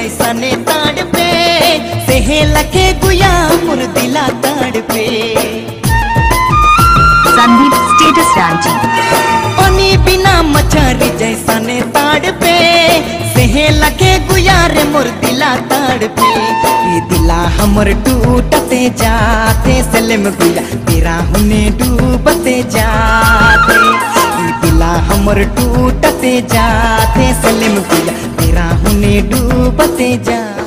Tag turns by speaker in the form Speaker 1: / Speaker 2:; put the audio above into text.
Speaker 1: जैसा ने ताड़ पे। सेहे लगे गुया मुर दिला ताड़ पे।
Speaker 2: संदीप स्टेटस रांची
Speaker 1: पानी बिना मछरी जैसा ने ताड़ पे। सेहे लगे गुया रे मुर दिला ताड़ पे। ये दिला हमर टूटते जाते सलम गुया तेरा हुने डूबते जाते। ये दिला हमर टूटते जाते सलम गुया डूबते जाते